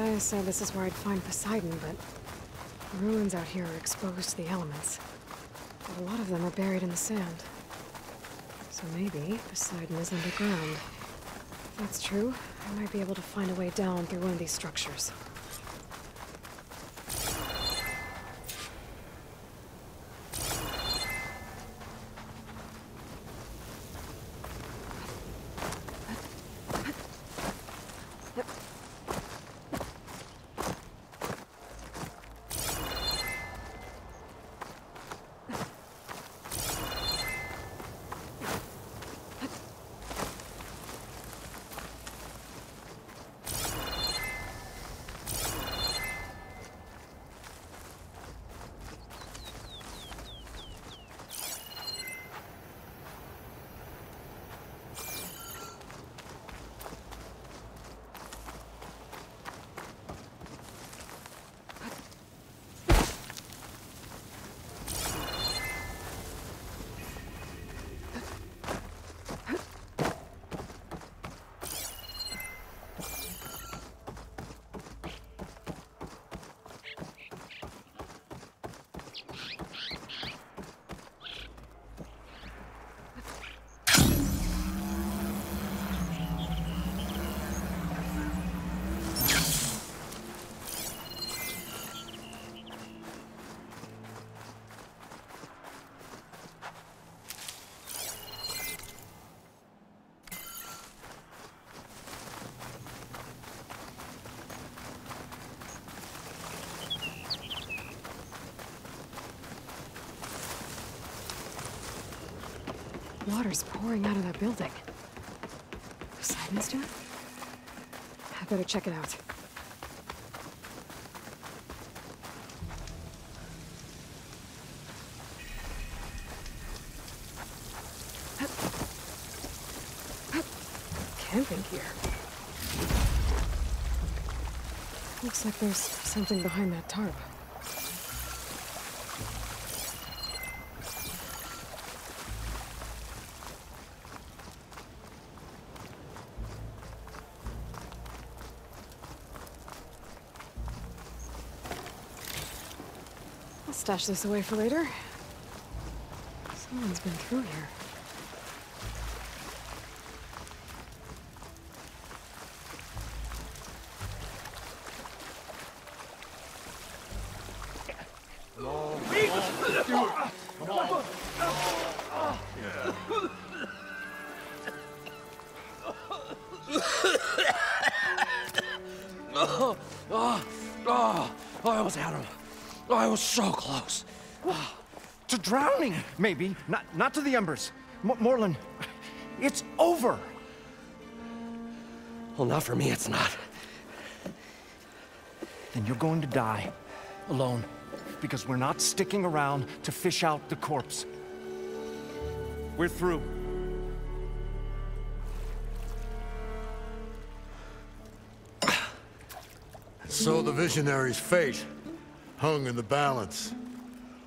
GAIA said this is where I'd find Poseidon, but the ruins out here are exposed to the elements. But a lot of them are buried in the sand. So maybe Poseidon is underground. If that's true, I might be able to find a way down through one of these structures. Water's pouring out of that building. Poseidon's doing? I better check it out. Camping gear. Looks like there's something behind that tarp. Stash this away for later. Someone's been through here. Was so close. To drowning, maybe. Not, not to the embers. M Morlund, it's over. Well, not for me, it's not. Then you're going to die. Alone. Because we're not sticking around to fish out the corpse. We're through. And so the visionary's fate hung in the balance.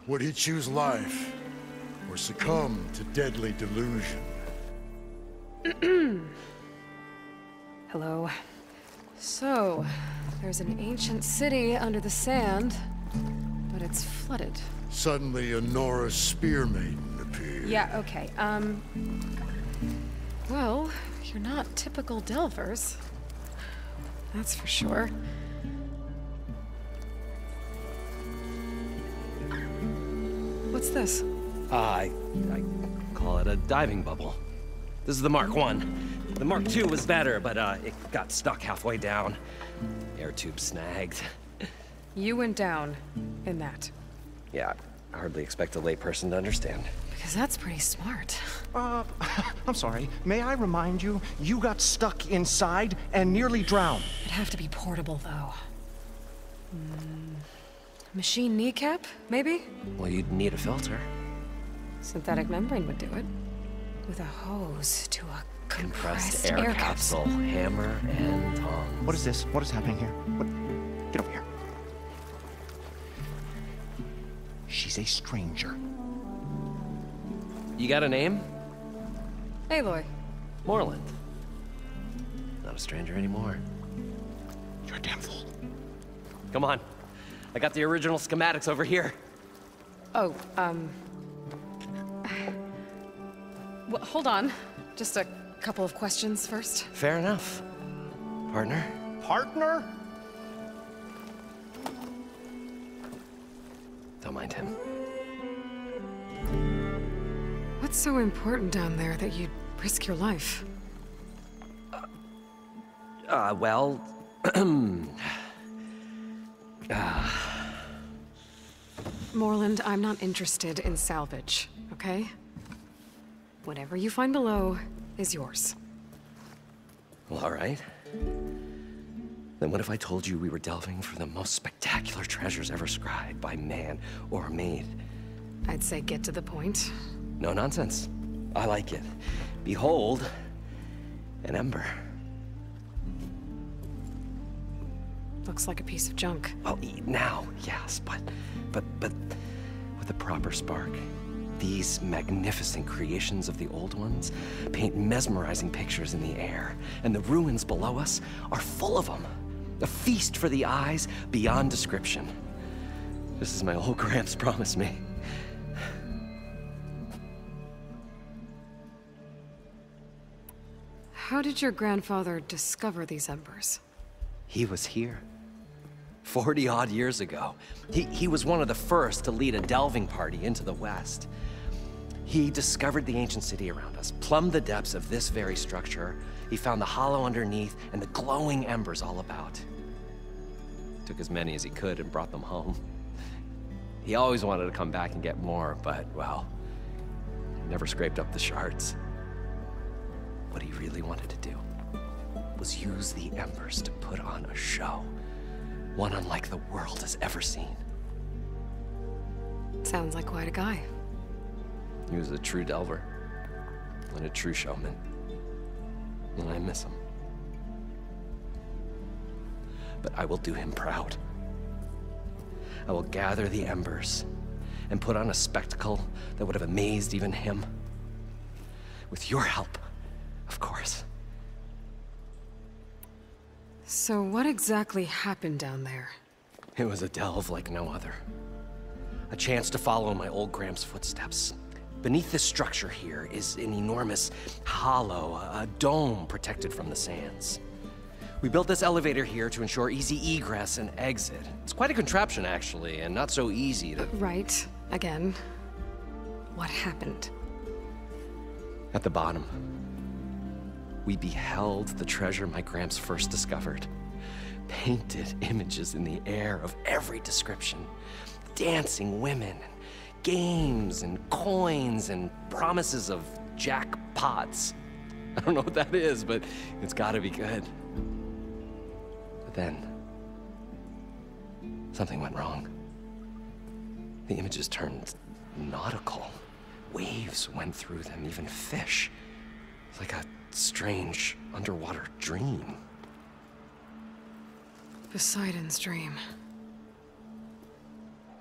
Would he choose life or succumb to deadly delusion? Hello. So, there's an ancient city under the sand, but it's flooded. Suddenly, a Norse spear maiden appeared. Yeah, okay. Um. Well, you're not typical Delvers. That's for sure. What's this? Uh, I, I call it a diving bubble. This is the Mark One. The Mark Two was better, but uh, it got stuck halfway down. Air tube snagged. You went down in that. Yeah, I hardly expect a layperson to understand. Because that's pretty smart. Uh, I'm sorry. May I remind you, you got stuck inside and nearly drowned. It'd have to be portable, though. Hmm. Machine kneecap, maybe? Well, you'd need a filter. Synthetic membrane would do it. With a hose to a Compressed compressed, air, capsule, hammer, and tongs. What is this? What is happening here? What? Get over here. She's a stranger. You got a name? Aloy. Morlund. Not a stranger anymore. You're a damn fool. Come on. I got the original schematics over here. Oh, um... Well, hold on. Just a couple of questions first. Fair enough. Partner? Partner? Don't mind him. What's so important down there that you'd risk your life? Uh, well... Ah. Morlund, I'm not interested in salvage, okay? Whatever you find below is yours. Well, all right. Then what if I told you we were delving for the most spectacular treasures ever scribed by man or maid? I'd say get to the point. No nonsense. I like it. Behold, an ember. Looks like a piece of junk. Well, now, yes, but, but, but, with a proper spark. These magnificent creations of the old ones paint mesmerizing pictures in the air, and the ruins below us are full of them. A feast for the eyes beyond description. This is my old Gramps promised me. How did your grandfather discover these embers? He was here. 40 odd years ago. He, he was one of the first to lead a delving party into the West. He discovered the ancient city around us, plumbed the depths of this very structure. He found the hollow underneath and the glowing embers all about. Took as many as he could and brought them home. He always wanted to come back and get more, but, well, never scraped up the shards. What he really wanted to do was use the embers to put on a show. One unlike the world has ever seen. Sounds like quite a guy. He was a true delver. And a true showman. And I miss him. But I will do him proud. I will gather the embers and put on a spectacle that would have amazed even him. With your help, So what exactly happened down there? It was a delve like no other. A chance to follow my old Gramps' footsteps. Beneath this structure here is an enormous hollow, a dome protected from the sands. We built this elevator here to ensure easy egress and exit. It's quite a contraption, actually, and not so easy to... Right. Again. What happened? At the bottom, we beheld the treasure my Gramps first discovered. Painted images in the air of every description. Dancing women, games and coins and promises of jackpots. I don't know what that is, but it's gotta be good. But then, something went wrong. The images turned nautical. Waves went through them, even fish. It's like a strange underwater dream. Poseidon's dream.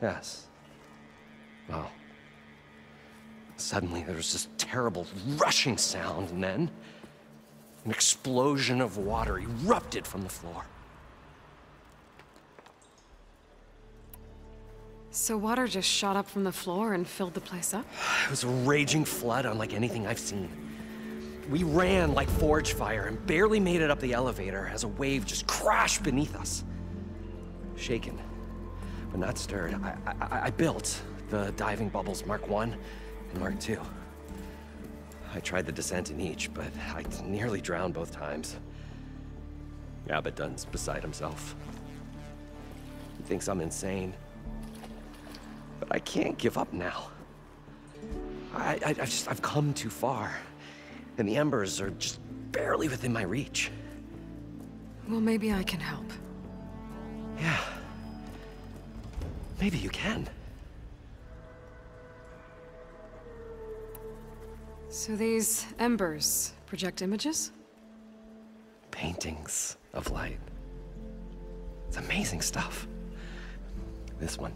Yes. Well, suddenly there was this terrible rushing sound, and then an explosion of water erupted from the floor. So water just shot up from the floor and filled the place up? It was a raging flood unlike anything I've seen. We ran like forge fire and barely made it up the elevator as a wave just crashed beneath us. Shaken, but not stirred, I, I, I built the diving bubbles Mark 1 and Mark 2. I tried the descent in each, but I nearly drowned both times. Abadund's beside himself. He thinks I'm insane. But I can't give up now. I, I, I've just, I've come too far. And the embers are just barely within my reach. Well, maybe I can help. Yeah. Maybe you can. So these embers project images? Paintings of light. It's amazing stuff. This one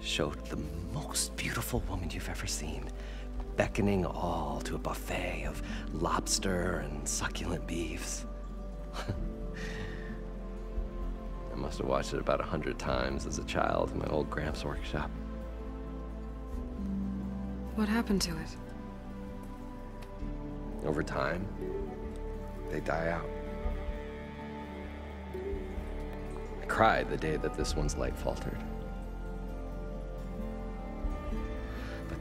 showed the most beautiful woman you've ever seen, beckoning all to a buffet of lobster and succulent beefs. I must have watched it about a hundred times as a child in my old Gramps workshop. What happened to it? Over time, they die out. I cried the day that this one's light faltered.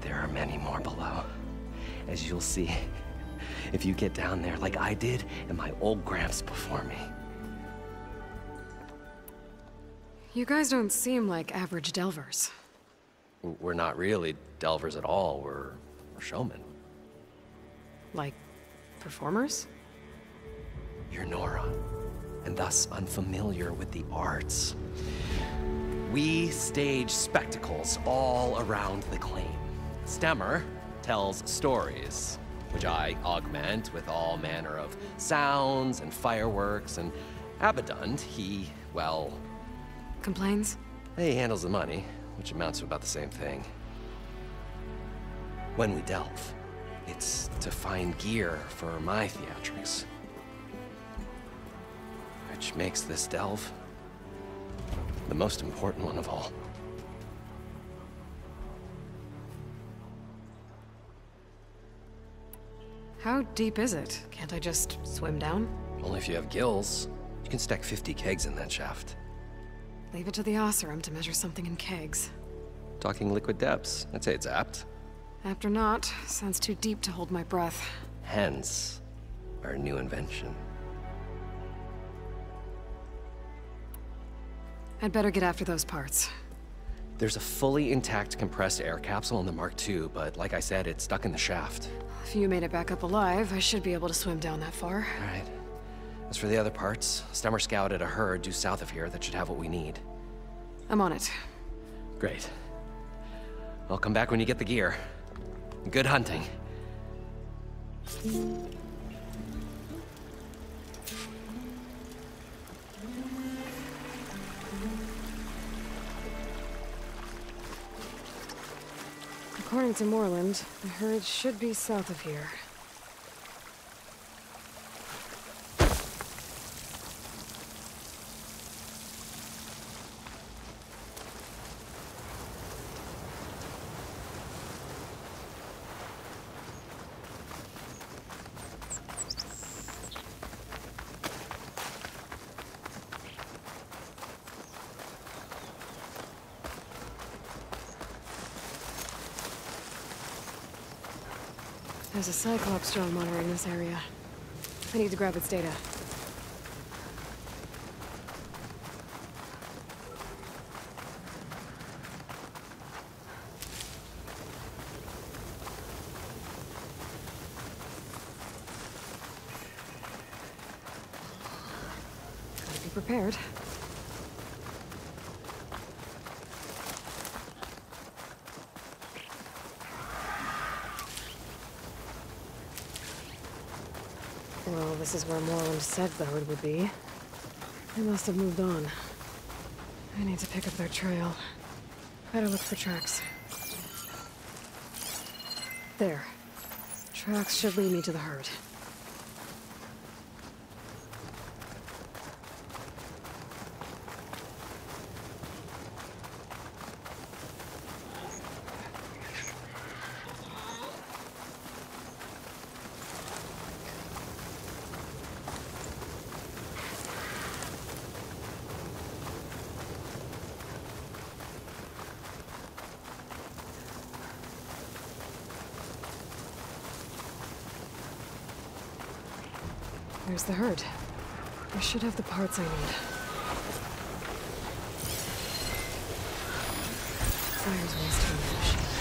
There are many more below, as you'll see if you get down there like I did and my old Gramps before me. You guys don't seem like average delvers. We're not really delvers at all, we're, we're showmen. Like, performers? You're Nora, and thus unfamiliar with the arts. We stage spectacles all around the claim. Stemmur tells stories, which I augment with all manner of sounds and fireworks, and Abadund, he, well, Complains? he handles the money, which amounts to about the same thing. When we delve, it's to find gear for my theatrics. Which makes this delve the most important one of all. How deep is it? Can't I just swim down? Only if you have gills. You can stack 50 kegs in that shaft. Leave it to the Oseram to measure something in kegs. Talking liquid depths, I'd say it's apt. After not, sounds too deep to hold my breath. Hence, our new invention. I'd better get after those parts. There's a fully intact compressed air capsule in the Mark II, but like I said, it's stuck in the shaft. If you made it back up alive, I should be able to swim down that far. All right. As for the other parts, Stemmur scouted a herd due south of here that should have what we need. I'm on it. Great. I'll come back when you get the gear. Good hunting. According to Morlund, the herd should be south of here. There's a Cyclops drone monitoring this area. I need to grab its data. Gotta be prepared. Well, this is where Morlund said the herd would be. They must have moved on. I need to pick up their trail. Better look for tracks. There. Tracks should lead me to the herd. The herd. I should have the parts I need. Fire's wasting machine.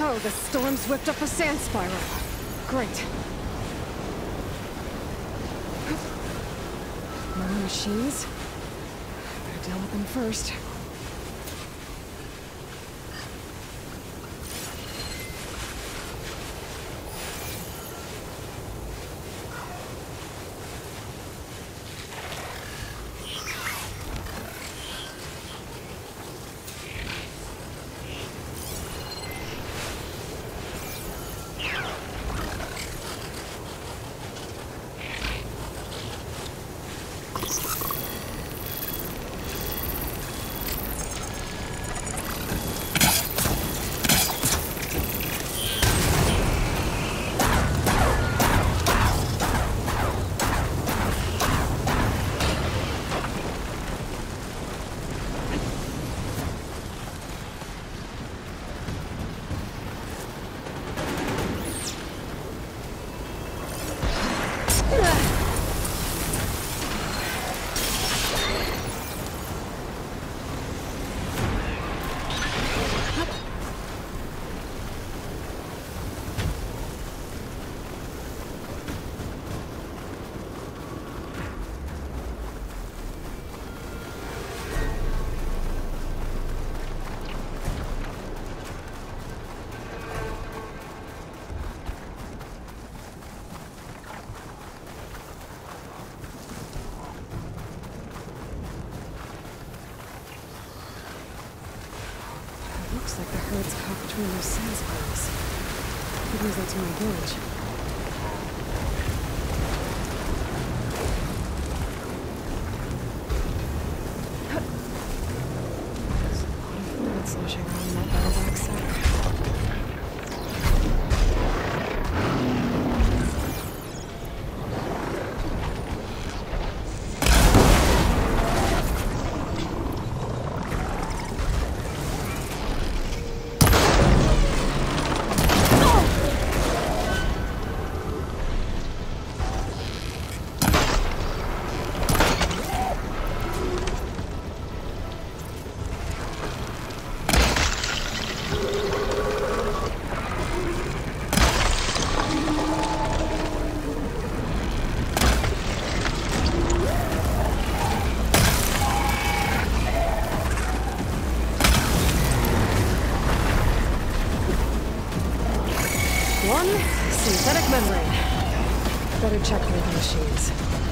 Oh, the storm's whipped up a sand spiral. Great. More machines? Better deal with them first. Could use that to my check with the machines.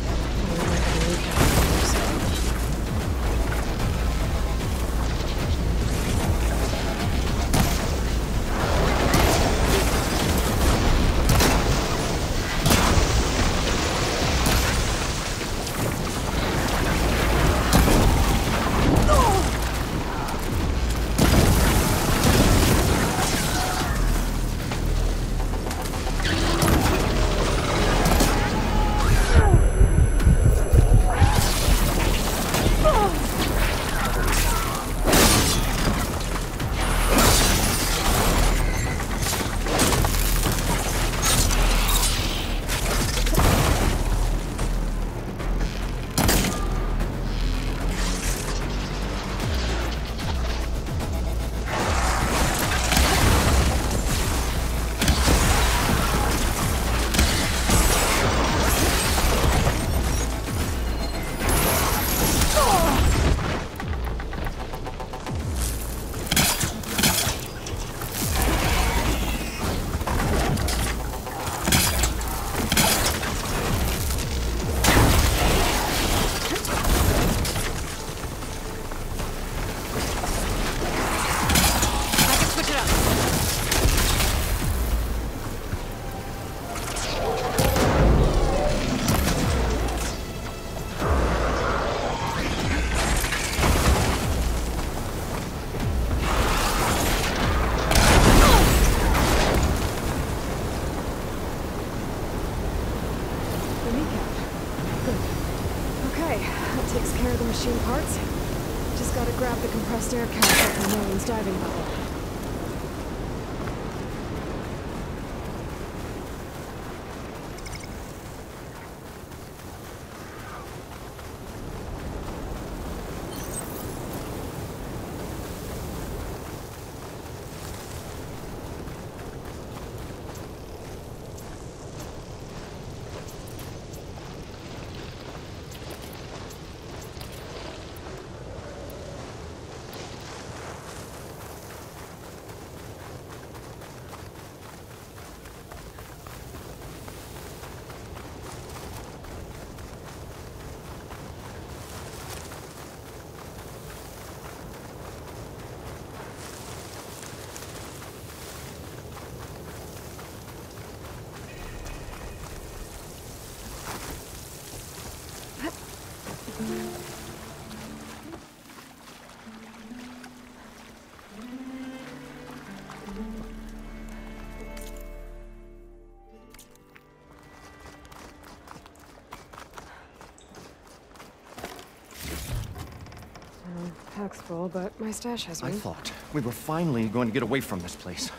But my stash has I one. thought we were finally going to get away from this place.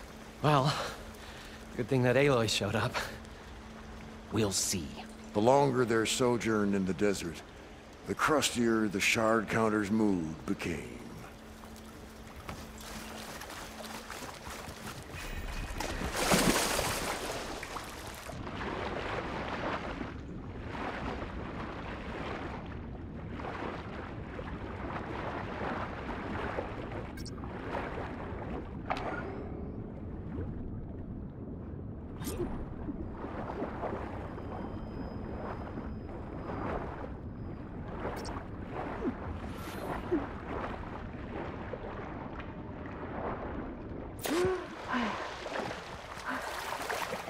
Well, good thing that Aloy showed up. We'll see. The longer their sojourn in the desert, the crustier the shard counter's mood became.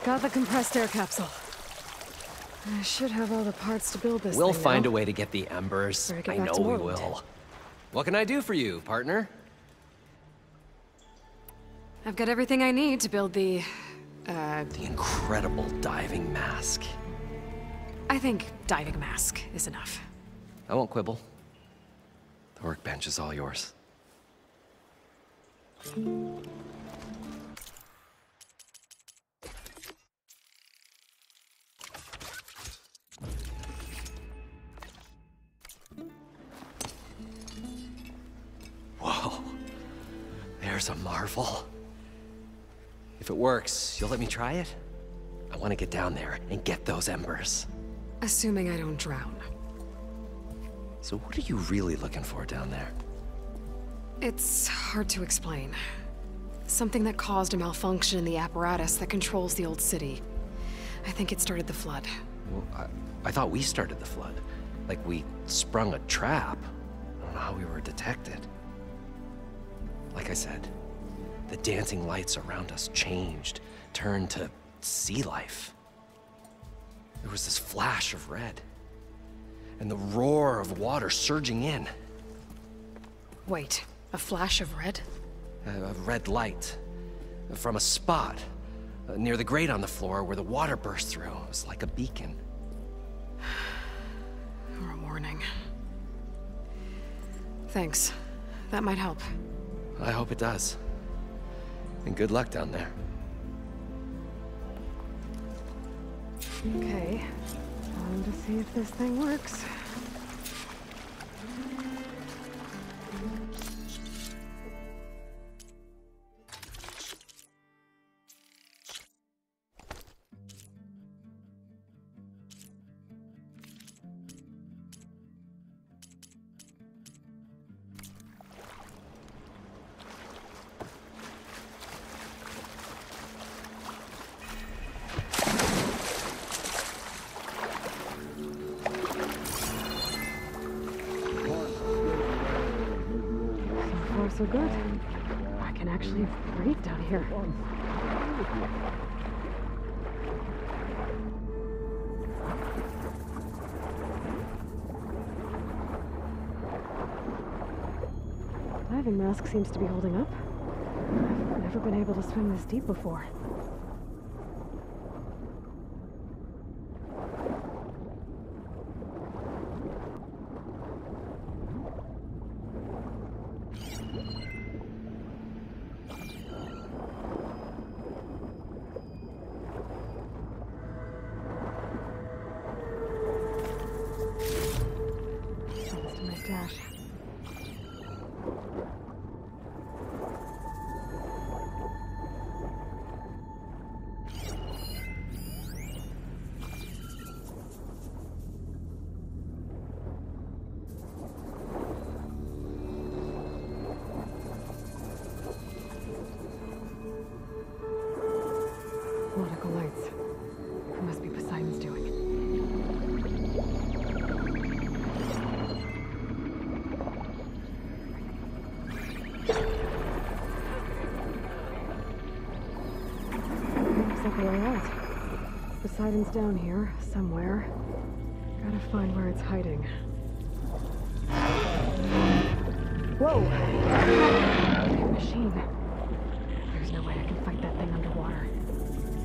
Got the compressed air capsule. I should have all the parts to build this We'll find now. a way to get the embers. Get I know we will. What can I do for you, partner? I've got everything I need to build the... Uh, The incredible diving mask. I think diving mask is enough. I won't quibble. The workbench is all yours. Marvel. If it works, you'll let me try it? I want to get down there and get those embers. Assuming I don't drown. So what are you really looking for down there? It's hard to explain. Something that caused a malfunction in the apparatus that controls the old city. I think it started the flood. Well, I, I thought we started the flood. Like we sprung a trap. I don't know how we were detected. Like I said, the dancing lights around us changed, turned to sea life. There was this flash of red, and the roar of water surging in. Wait, a flash of red? A, a red light from a spot uh, near the grate on the floor where the water burst through. It was like a beacon. Or a warning. Thanks. That might help. I hope it does. And good luck down there. Okay. Time to see if this thing works. Seems to be holding up. I've never been able to swim this deep before. Thanks to my stash. Poseidon's down here, somewhere. Gotta find where it's hiding. Whoa! Machine. There's no way I can fight that thing underwater.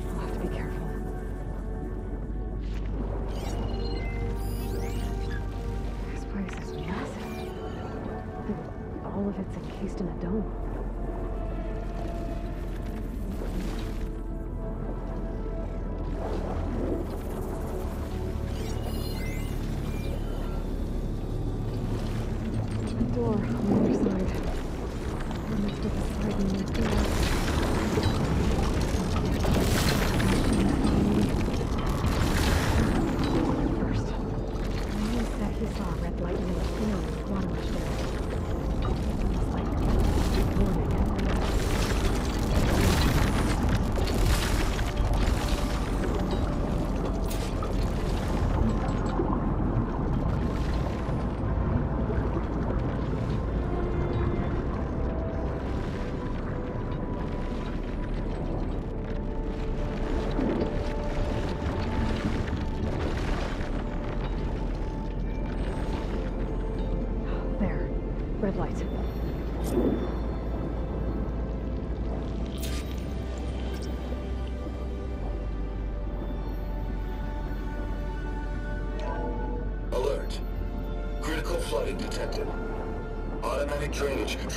I'll have to be careful. This place is massive. All of it's encased in a dome.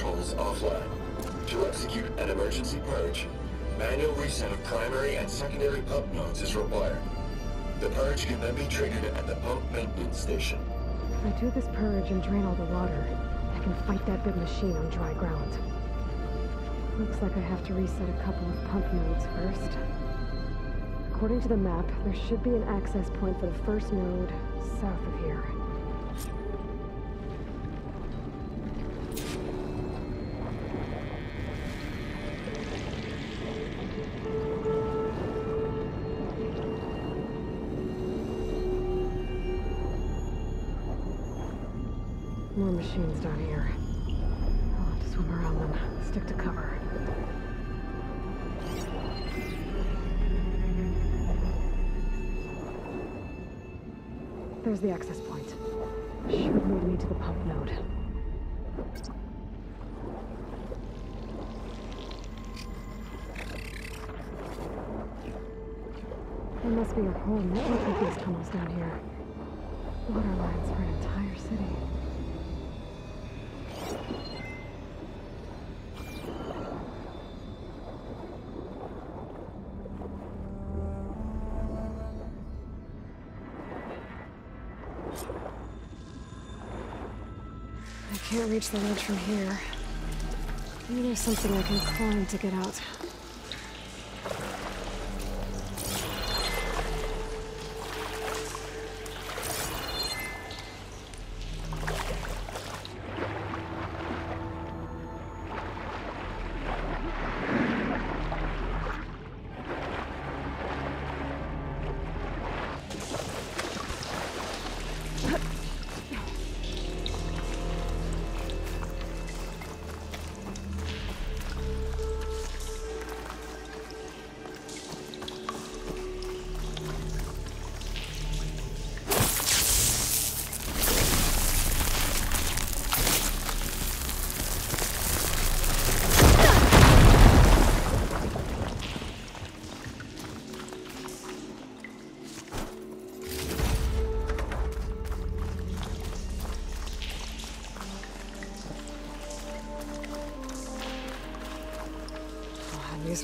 Offline. To execute an emergency purge, manual reset of primary and secondary pump nodes is required. The purge can then be triggered at the pump maintenance station. If I do this purge and drain all the water, I can fight that big machine on dry ground. Looks like I have to reset a couple of pump nodes first. According to the map, there should be an access point for the first node south of here. More machines down here. I'll have to swim around them. Stick to cover. There's the access point. Should lead me to the pump node. There must be a whole network of these tunnels down here. Water lines for an entire city. Can't reach the ledge from here. Maybe there's something I can climb to get out.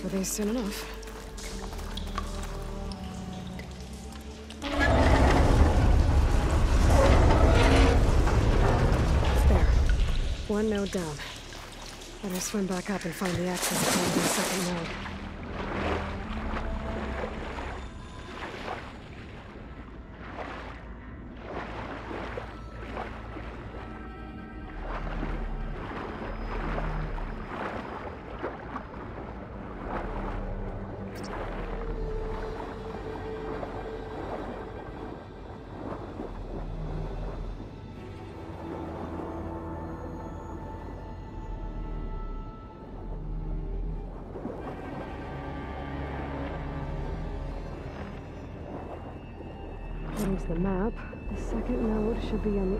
These soon enough. There. One node down. Better swim back up and find the access to the second node.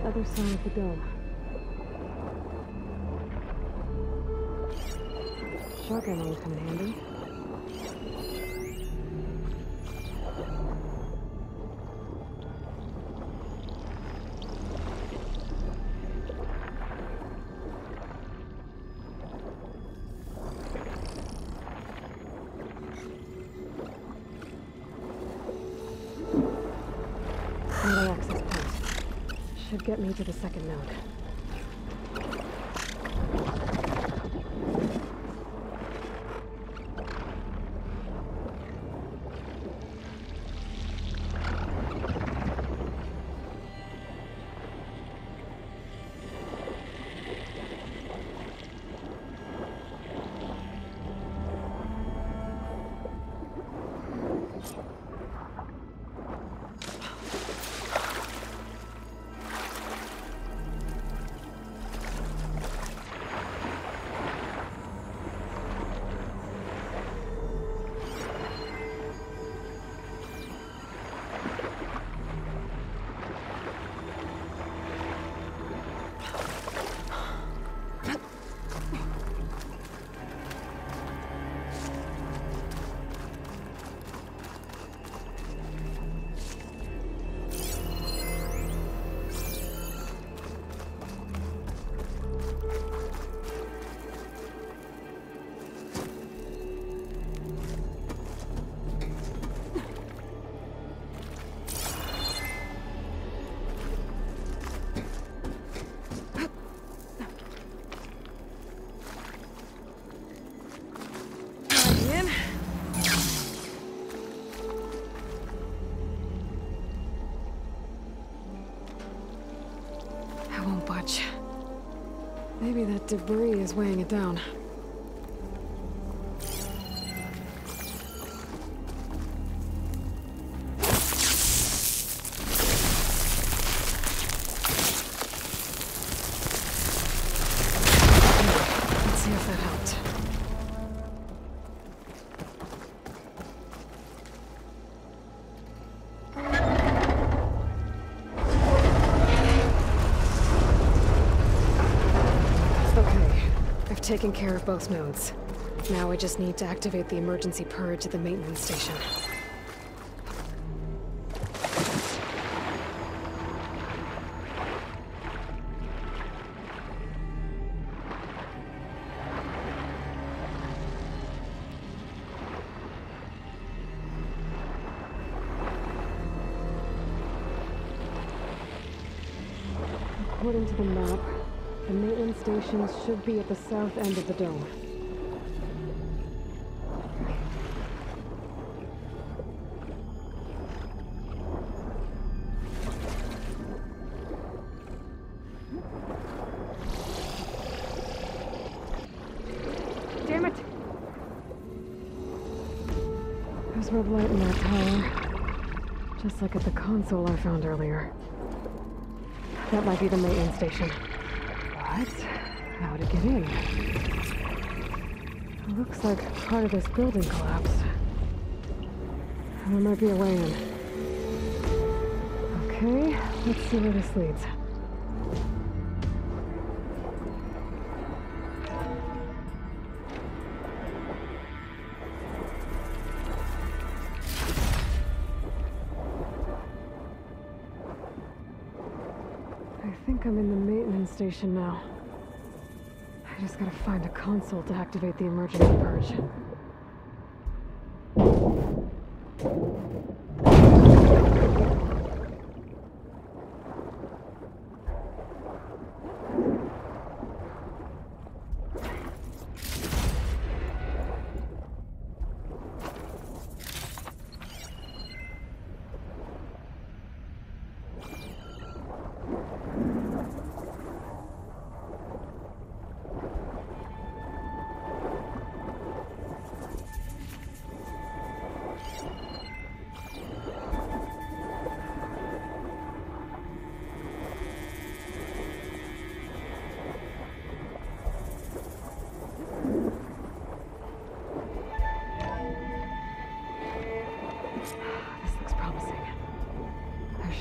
other side of the dome. Shotgun come in handy. Debris is weighing it down. Taken care of both nodes. Now I just need to activate the emergency purge at the maintenance station. According to the map, the maintenance stations should be at the south end of the dome. Damn it! There's red light in that tower. Just like at the console I found earlier. That might be the maintenance station. It looks like part of this building collapsed. There might be a way in. Okay, let's see where this leads. I think I'm in the maintenance station now. Gotta find a console to activate the emergency purge.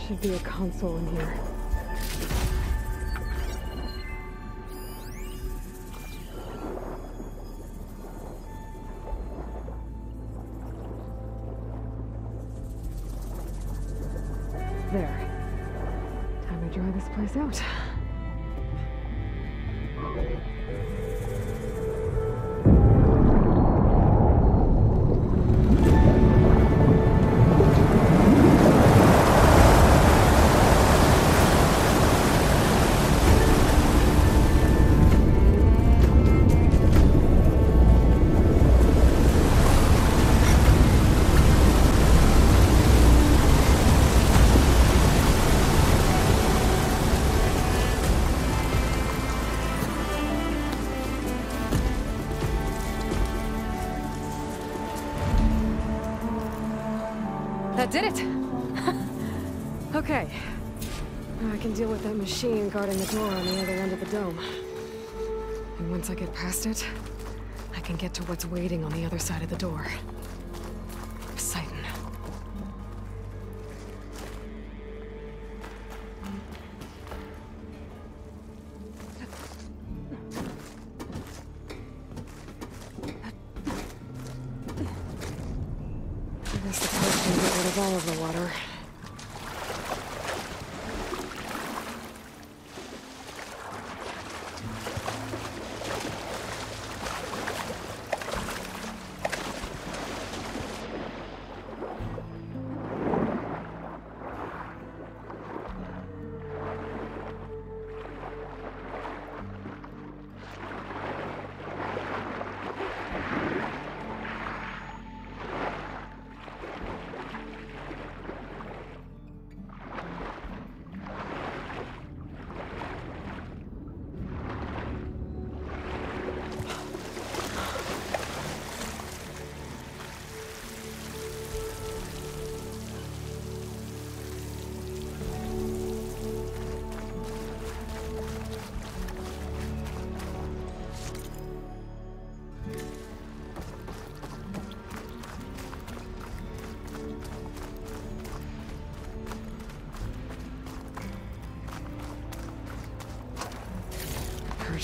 should be a console in here. There. Time to dry this place out. That did it! okay. I can deal with that machine guarding the door on the other end of the dome. And once I get past it, I can get to what's waiting on the other side of the door.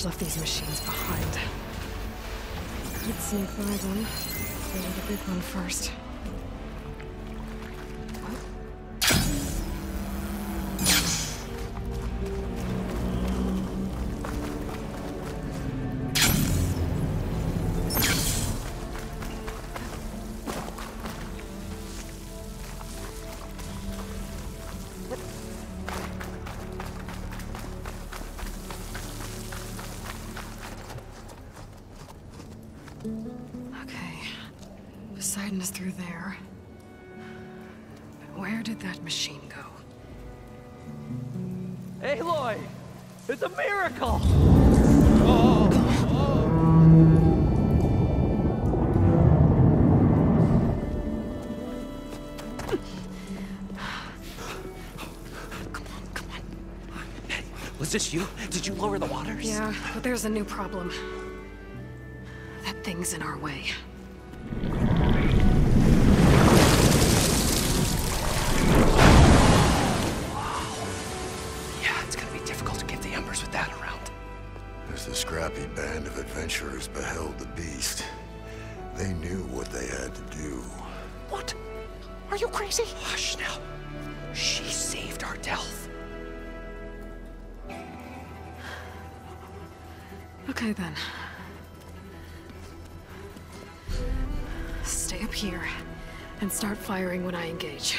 Left these machines behind. i Could sneak by them. Go to the big one first. This you? Did you lower the waters? Yeah, but there's a new problem. Firing when I engage.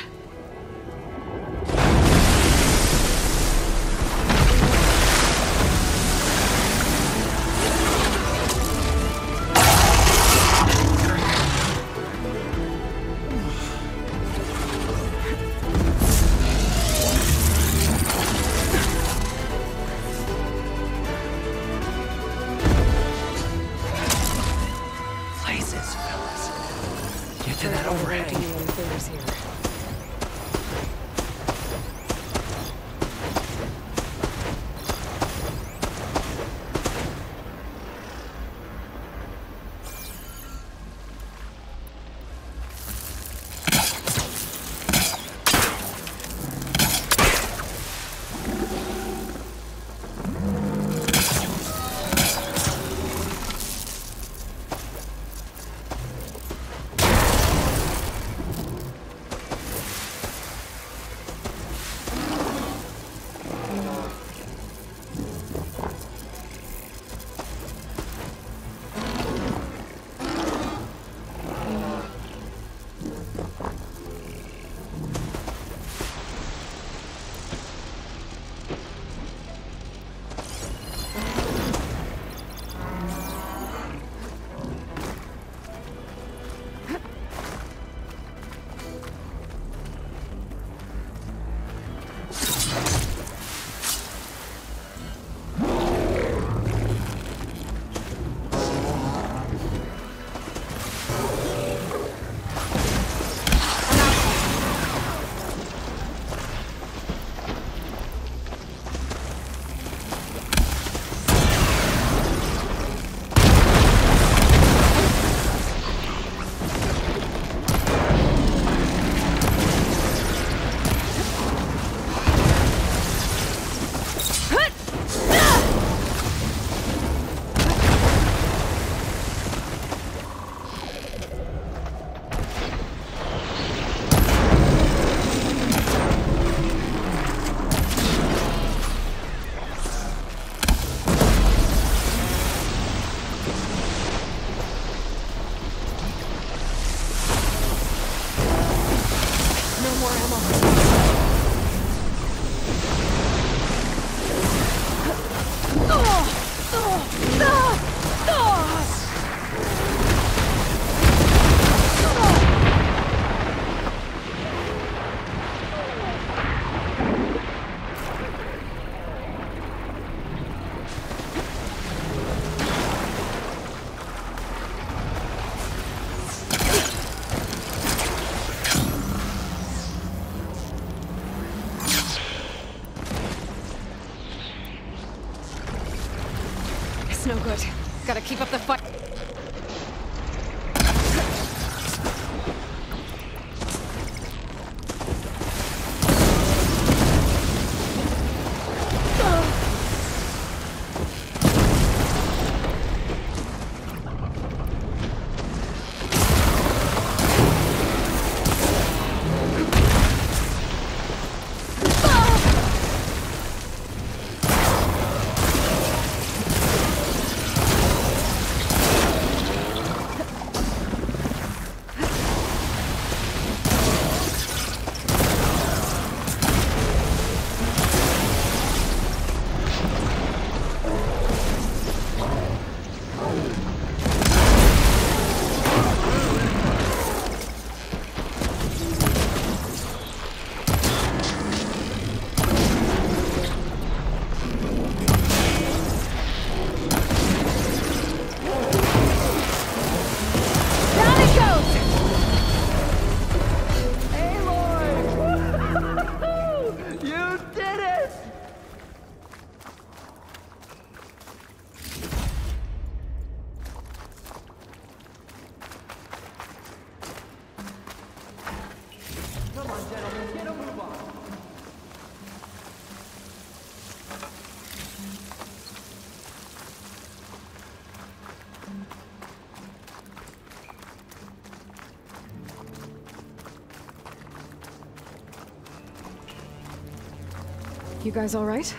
Guys all right?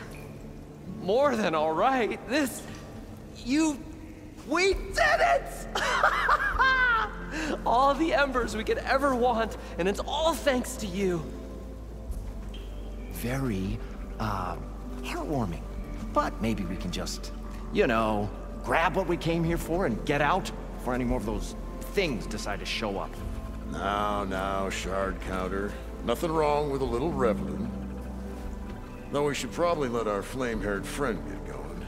More than all right. This. You. We did it! all the embers we could ever want, and it's all thanks to you. Very, uh, heartwarming. But maybe we can just, you know, grab what we came here for and get out before any more of those things decide to show up. Now, now, shard counter. Nothing wrong with a little reveling. Though we should probably let our flame-haired friend get going.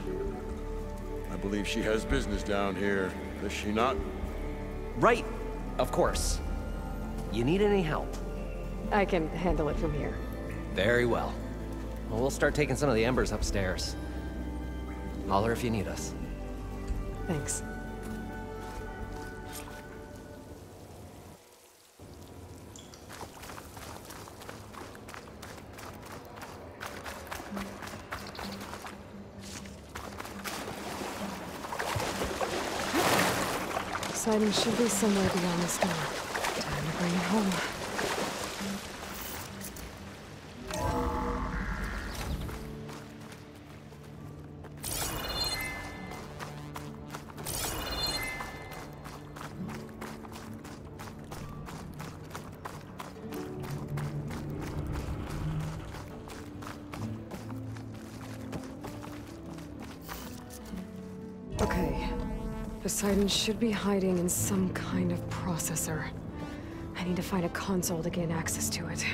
I believe she has business down here, does she not? Right, of course. You need any help? I can handle it from here. Very well. Well, we'll start taking some of the embers upstairs. Holler if you need us. Thanks. Should be somewhere beyond this door. Should be hiding in some kind of processor. I need to find a console to gain access to it.